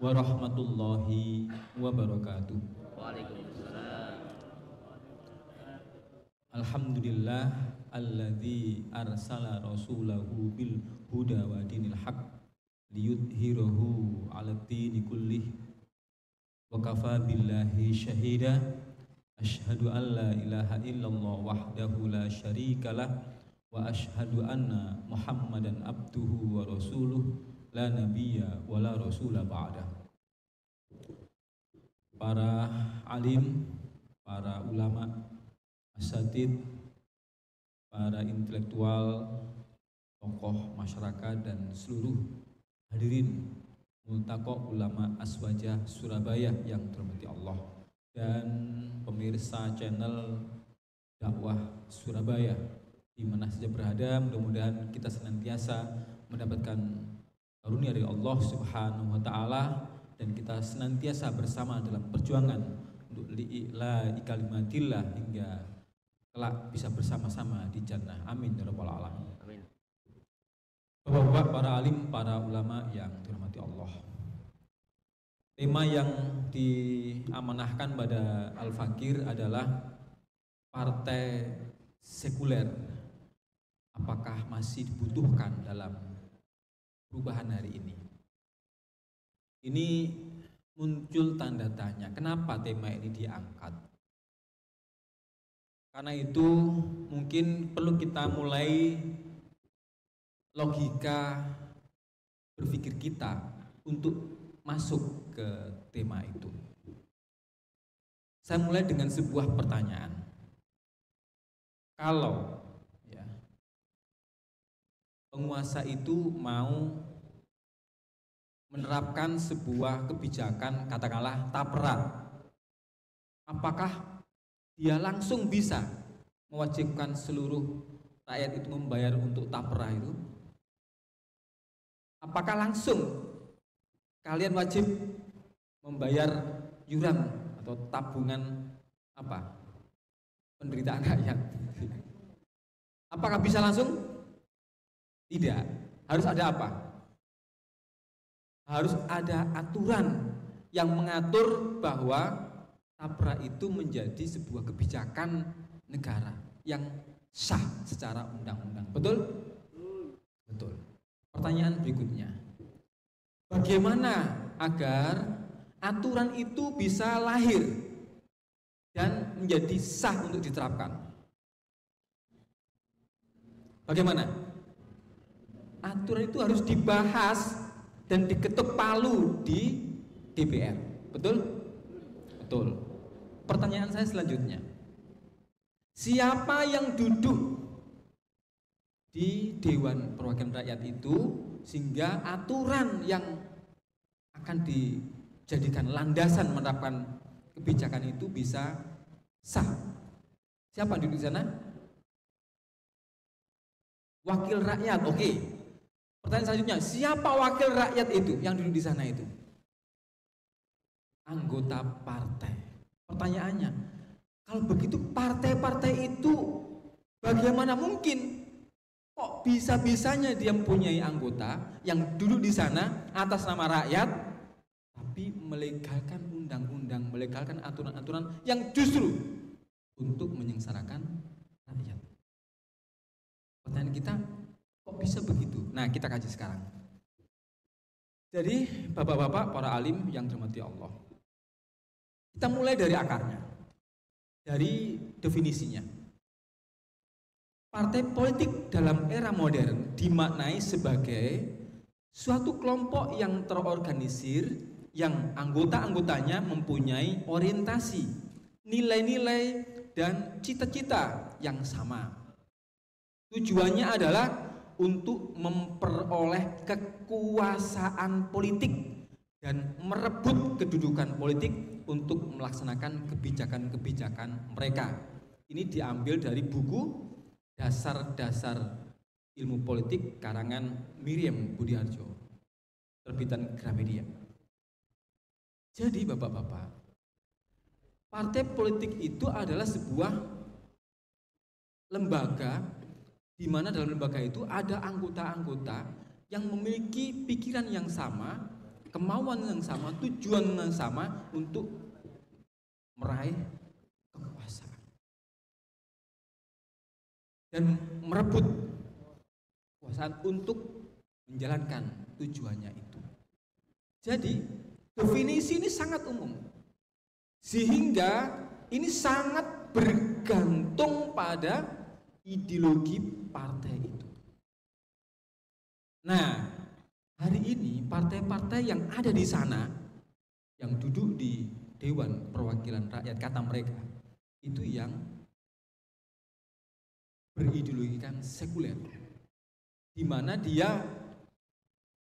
warahmatullahi wabarakatuh. Waalaikumsalam. Alhamdulillah alladzi arsala rasulahu bil huda wa dinil haq liyudhhirahu 'ala dini kullih wa kafa billahi syahida asyhadu an la ilaha illallah wahdahu la syarikalah wa asyhadu anna muhammadan abduhu wa rasuluh la nabiyya wa la rasula ba'da para alim para ulama asatid, para intelektual, tokoh masyarakat dan seluruh hadirin multaqo ulama aswajah Surabaya yang terhormati Allah dan pemirsa channel dakwah Surabaya. Di mana saja berada mudah-mudahan kita senantiasa mendapatkan karunia dari Allah Subhanahu wa taala dan kita senantiasa bersama dalam perjuangan untuk li'ila ikalimatillah hingga kelak bisa bersama-sama di jannah. Amin ya rabbal alamin. Amin. Bapak-bapak, para alim, para ulama yang dirahmati Allah. Tema yang diamanahkan pada Al-Fakir adalah partai sekuler. Apakah masih dibutuhkan dalam perubahan hari ini? Ini muncul tanda tanya, kenapa tema ini diangkat? Karena itu mungkin perlu kita mulai logika berpikir kita untuk masuk ke tema itu. Saya mulai dengan sebuah pertanyaan. Kalau penguasa itu mau menerapkan sebuah kebijakan katakanlah tapera, apakah dia langsung bisa mewajibkan seluruh rakyat itu membayar untuk tapera itu? Apakah langsung kalian wajib membayar yuran atau tabungan apa? Penderitaan rakyat. Apakah bisa langsung? Tidak. Harus ada apa? Harus ada aturan yang mengatur bahwa tapra itu menjadi sebuah kebijakan negara yang sah secara undang-undang. Betul? Betul. Pertanyaan berikutnya. Bagaimana agar aturan itu bisa lahir dan menjadi sah untuk diterapkan? Bagaimana? Aturan itu harus dibahas dan diketuk palu di DPR. Betul? Betul. Pertanyaan saya selanjutnya. Siapa yang duduk di Dewan Perwakilan Rakyat itu sehingga aturan yang akan dijadikan landasan menerapkan kebijakan itu bisa sah. Siapa duduk di sana? Wakil rakyat, oke. Okay. Pertanyaan selanjutnya, siapa wakil rakyat itu yang duduk di sana itu? Anggota partai. Pertanyaannya, kalau begitu partai-partai itu bagaimana mungkin kok bisa-bisanya dia mempunyai anggota yang duduk di sana atas nama rakyat tapi melegalkan undang-undang, melegalkan aturan-aturan yang justru untuk menyengsarakan rakyat. Pertanyaan kita, kok bisa begitu? Nah, kita kaji sekarang. Jadi, bapak-bapak, para alim yang dirahmati Allah, kita mulai dari akarnya, dari definisinya. Partai politik dalam era modern dimaknai sebagai suatu kelompok yang terorganisir yang anggota-anggotanya mempunyai orientasi, nilai-nilai, dan cita-cita yang sama. Tujuannya adalah untuk memperoleh kekuasaan politik dan merebut kedudukan politik untuk melaksanakan kebijakan-kebijakan mereka. Ini diambil dari buku Dasar-dasar Ilmu Politik karangan Miriam Budiarjo, terbitan Gramedia. Jadi Bapak-bapak, partai politik itu adalah sebuah lembaga di mana dalam lembaga itu ada anggota-anggota yang memiliki pikiran yang sama, kemauan yang sama, tujuan yang sama untuk meraih kekuasaan dan merebut kekuasaan untuk menjalankan tujuannya itu. Jadi definisi ini sangat umum. Sehingga ini sangat bergantung pada ideologi partai itu. Nah, hari ini partai-partai yang ada di sana yang duduk di Dewan Perwakilan Rakyat kata mereka itu yang berideologikan sekuler di mana dia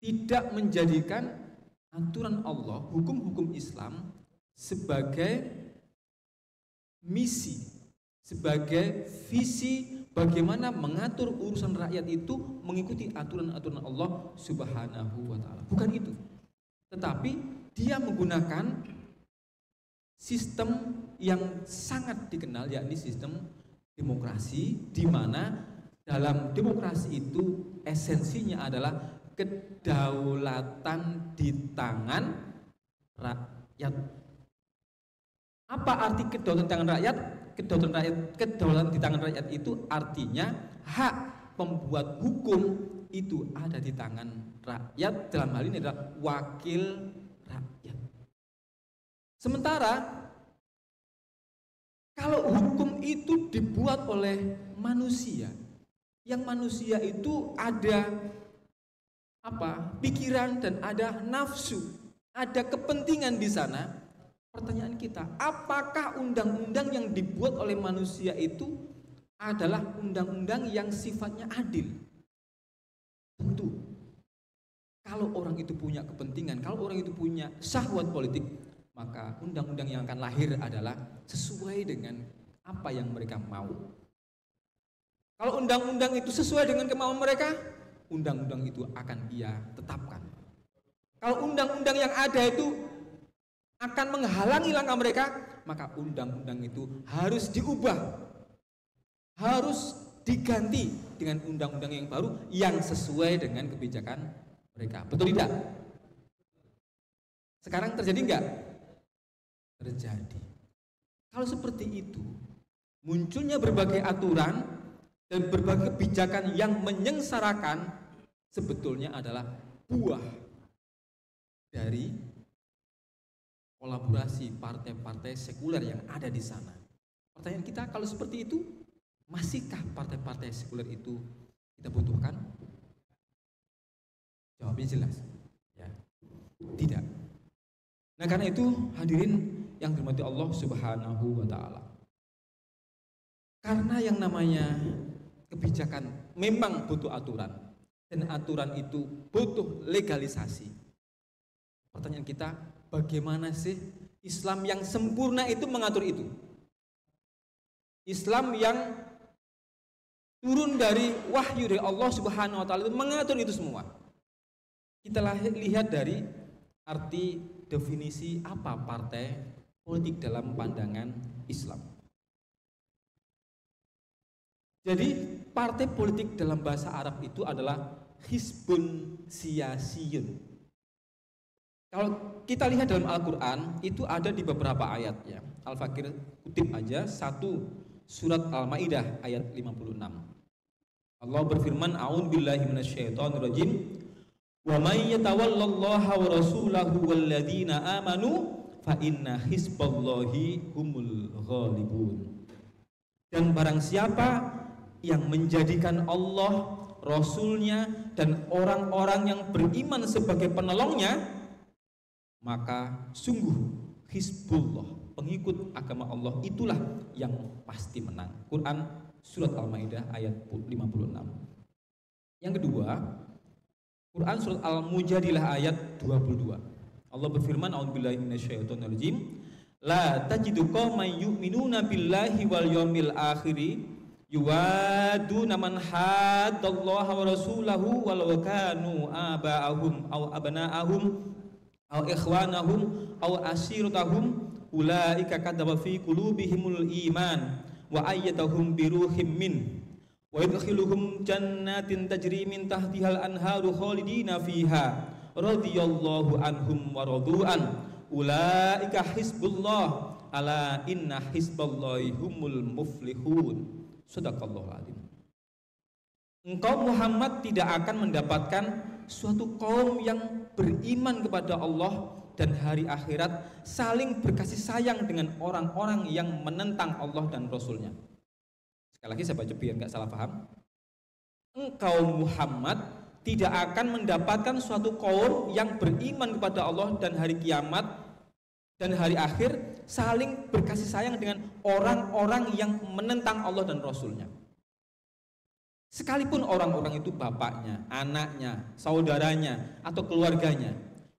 tidak menjadikan aturan Allah, hukum-hukum Islam sebagai misi, sebagai visi bagaimana mengatur urusan rakyat itu mengikuti aturan-aturan Allah Subhanahu wa taala. Bukan itu. Tetapi dia menggunakan sistem yang sangat dikenal yakni sistem demokrasi di mana dalam demokrasi itu esensinya adalah kedaulatan di tangan rakyat. Apa arti kedaulatan di tangan rakyat? Kedaulatan rakyat, kedaulatan di tangan rakyat itu artinya hak pembuat hukum itu ada di tangan rakyat dalam hal ini adalah wakil rakyat. Sementara kalau hukum itu dibuat oleh manusia, yang manusia itu ada apa pikiran dan ada nafsu, ada kepentingan di sana. Pertanyaan kita, apakah undang-undang yang dibuat oleh manusia itu adalah undang-undang yang sifatnya adil? Tentu. Kalau orang itu punya kepentingan, kalau orang itu punya syahwat politik, maka undang-undang yang akan lahir adalah sesuai dengan apa yang mereka mau. Kalau undang-undang itu sesuai dengan kemauan mereka, undang-undang itu akan ia tetapkan. Kalau undang-undang yang ada itu akan menghalangi langkah mereka, maka undang-undang itu harus diubah. Harus diganti dengan undang-undang yang baru yang sesuai dengan kebijakan mereka. Betul tidak? Sekarang terjadi enggak? Terjadi. Kalau seperti itu, munculnya berbagai aturan dan berbagai kebijakan yang menyengsarakan sebetulnya adalah buah dari kolaborasi partai-partai sekuler yang ada di sana. Pertanyaan kita kalau seperti itu, masihkah partai-partai sekuler itu kita butuhkan? Jawabnya jelas. Ya. Tidak. Nah, karena itu hadirin yang dirahmati Allah Subhanahu wa taala. Karena yang namanya kebijakan memang butuh aturan dan aturan itu butuh legalisasi. Pertanyaan kita, bagaimana sih Islam yang sempurna itu mengatur itu? Islam yang turun dari wahyu dari Allah Subhanahu wa taala itu mengatur itu semua. Kita lihat dari arti definisi apa partai politik dalam pandangan Islam. Jadi partai politik dalam bahasa Arab itu adalah hisbun siyasiyun. Kalau kita lihat dalam Al-Quran itu ada di beberapa ayat ya. Al-Fakir kutip aja satu surat Al-Maidah ayat 56. Allah berfirman, "A'udzu billahi minasyaitonir rajim. Wa may yatawallallaha wa rasulahu walladzina amanu fa inna hisballahi humul ghalibun." Dan barang siapa yang menjadikan Allah, Rasulnya, dan orang-orang yang beriman sebagai penolongnya, maka sungguh Hizbullah, pengikut agama Allah itulah yang pasti menang. Quran Surat Al-Maidah ayat 56. Yang kedua, Quran Surat Al-Mujadilah ayat 22. Allah berfirman, A'udzubillahi minasyaitonirrajim. La tajidu qauman yu'minuna billahi wal yawmil akhiri yuwadu naman haddallaha wa rasulahu walau kanu aba'ahum aw abna'ahum aw ikhwanahum aw asiratahum ulaika kadzaba fi qulubihimul iman wa ayyadahum biruhim min. Wa yadkhiluhum jannatin tajri min tahtihal anharu khalidina fiha radhiyallahu anhum wa radu'an. Ulaika hizbullah ala inna hizballahi humul muflihun. Sadaqallahu alim engkau Muhammad tidak akan mendapatkan suatu kaum yang beriman kepada Allah dan hari akhirat saling berkasih sayang dengan orang-orang yang menentang Allah dan Rasulnya sekali lagi saya baca biar nggak salah paham engkau Muhammad tidak akan mendapatkan suatu kaum yang beriman kepada Allah dan hari kiamat dan hari akhir saling berkasih sayang dengan orang-orang yang menentang Allah dan Rasulnya. Sekalipun orang-orang itu bapaknya, anaknya, saudaranya, atau keluarganya,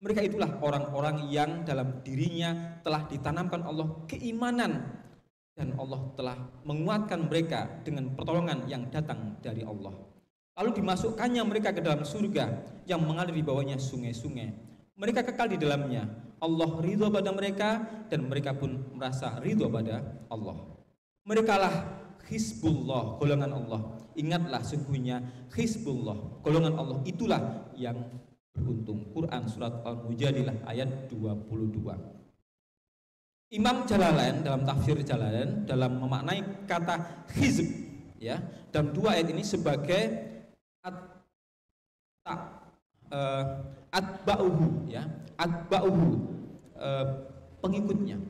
mereka itulah orang-orang yang dalam dirinya telah ditanamkan Allah keimanan dan Allah telah menguatkan mereka dengan pertolongan yang datang dari Allah. Lalu dimasukkannya mereka ke dalam surga yang mengalir di bawahnya sungai-sungai. Mereka kekal di dalamnya. Allah ridho pada mereka dan mereka pun merasa ridho pada Allah. Mereka lah Hizbullah, golongan Allah. Ingatlah sungguhnya Hizbullah, golongan Allah. Itulah yang beruntung. Quran surat Al-Mujadilah ayat 22. Imam Jalalain dalam tafsir Jalalain dalam memaknai kata hizb ya dalam dua ayat ini sebagai at tak uh, atba'uhu ya atba'uhu uh, pengikutnya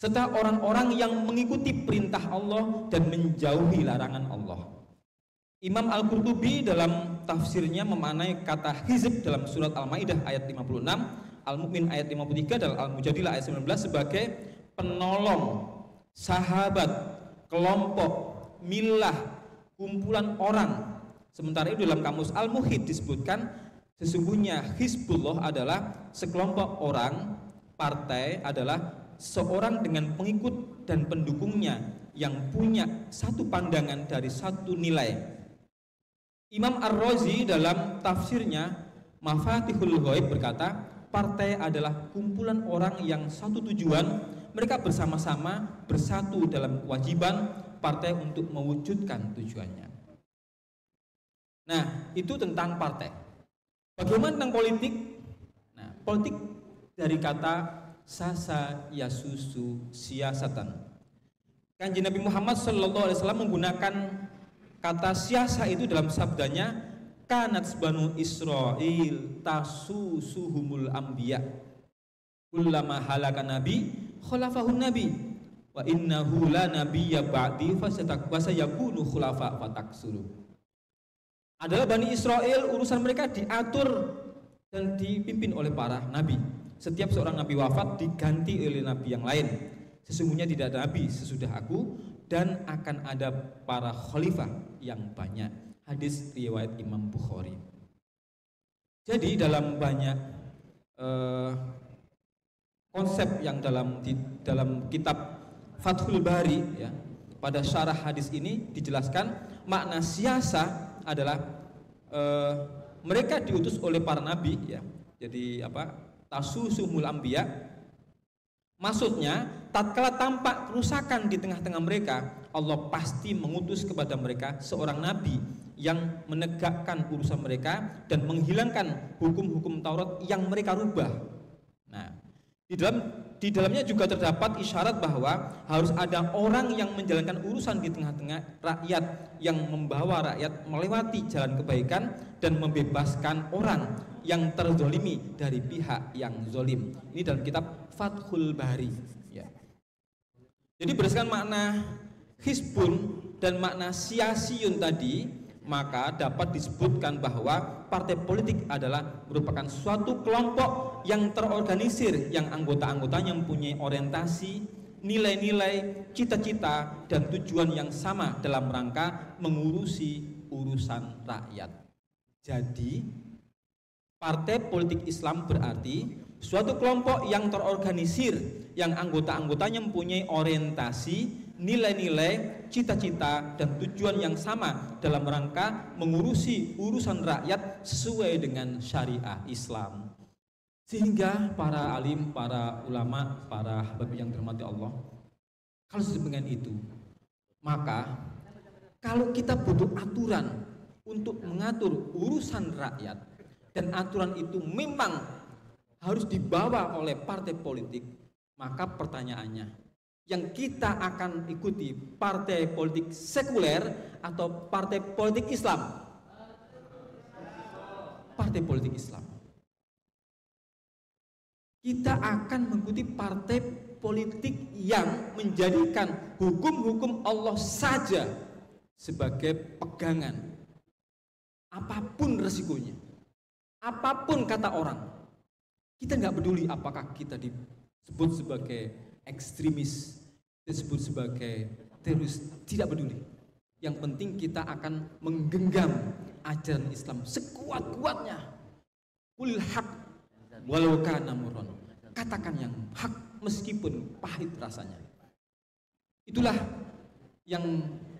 serta orang-orang yang mengikuti perintah Allah dan menjauhi larangan Allah. Imam Al-Qurtubi dalam tafsirnya memaknai kata hizb dalam surat Al-Maidah ayat 56, Al-Mu'min ayat 53 dan Al-Mujadilah ayat 19 sebagai penolong, sahabat, kelompok, milah, kumpulan orang Sementara itu dalam kamus Al-Muhid disebutkan sesungguhnya Hizbullah adalah sekelompok orang, partai adalah seorang dengan pengikut dan pendukungnya yang punya satu pandangan dari satu nilai. Imam Ar-Razi dalam tafsirnya Mafatihul Ghaib berkata, partai adalah kumpulan orang yang satu tujuan, mereka bersama-sama bersatu dalam kewajiban partai untuk mewujudkan tujuannya. Nah, itu tentang partai. Bagaimana tentang politik? Nah, politik dari kata sasa yasusu siasatan. Kanjeng Nabi Muhammad Shallallahu Alaihi Wasallam menggunakan kata siasa itu dalam sabdanya kanat banu Israel tasusuhumul ambiya kullama halaka nabi khalafahun nabi wa innahu la nabiyya ba'di fasayakunu khulafa fataksuru adalah Bani Israel urusan mereka diatur dan dipimpin oleh para nabi. Setiap seorang nabi wafat diganti oleh nabi yang lain. Sesungguhnya tidak ada nabi sesudah aku dan akan ada para khalifah yang banyak. Hadis riwayat Imam Bukhari. Jadi dalam banyak uh, konsep yang dalam di, dalam kitab Fathul Bari ya pada syarah hadis ini dijelaskan makna siasa adalah uh, mereka diutus oleh para nabi ya. Jadi apa? Tasusumul anbiya. Maksudnya, tatkala tampak kerusakan di tengah-tengah mereka, Allah pasti mengutus kepada mereka seorang nabi yang menegakkan urusan mereka dan menghilangkan hukum-hukum Taurat yang mereka rubah. Nah, di dalam di dalamnya juga terdapat isyarat bahwa harus ada orang yang menjalankan urusan di tengah-tengah rakyat yang membawa rakyat melewati jalan kebaikan dan membebaskan orang yang terzolimi dari pihak yang zolim. Ini dalam kitab Fathul Bari. Ya. Jadi berdasarkan makna hisbun dan makna siasiyun tadi, maka dapat disebutkan bahwa partai politik adalah merupakan suatu kelompok yang terorganisir yang anggota-anggotanya mempunyai orientasi, nilai-nilai, cita-cita dan tujuan yang sama dalam rangka mengurusi urusan rakyat. Jadi, partai politik Islam berarti suatu kelompok yang terorganisir yang anggota-anggotanya mempunyai orientasi, nilai-nilai, cita-cita, dan tujuan yang sama dalam rangka mengurusi urusan rakyat sesuai dengan syariah Islam. Sehingga para alim, para ulama, para bapak yang dirahmati Allah, kalau sesuai dengan itu, maka kalau kita butuh aturan untuk mengatur urusan rakyat, dan aturan itu memang harus dibawa oleh partai politik, maka pertanyaannya, yang kita akan ikuti partai politik sekuler atau partai politik Islam? Partai politik Islam. Kita akan mengikuti partai politik yang menjadikan hukum-hukum Allah saja sebagai pegangan. Apa pun resikonya, apa pun kata orang, kita nggak peduli apakah kita disebut sebagai ekstremis, disebut sebagai teroris, tidak peduli. Yang penting kita akan menggenggam ajaran Islam sekuat-kuatnya. Kulil hak walau kana muron. Katakan yang hak meskipun pahit rasanya. Itulah yang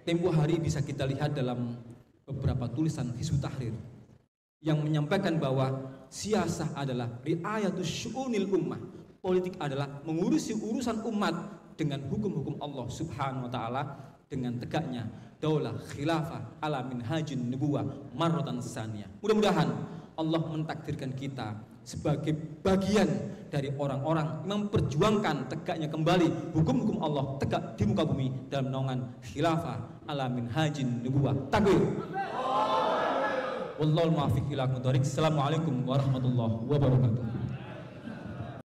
tempo hari bisa kita lihat dalam beberapa tulisan Hizbut Tahrir yang menyampaikan bahwa siasah adalah riayatus syu'unil ummah. Politik adalah mengurusi urusan umat dengan hukum-hukum Allah Subhanahu wa taala dengan tegaknya daulah khilafah ala minhajin nubuwah marratan saniyah. Mudah-mudahan Allah mentakdirkan kita sebagai bagian dari orang-orang yang memperjuangkan tegaknya kembali hukum-hukum Allah tegak di muka bumi dalam naungan khilafah ala minhajin nubuwah. Takbir. Wallahu muwaffiq ila warahmatullahi wabarakatuh.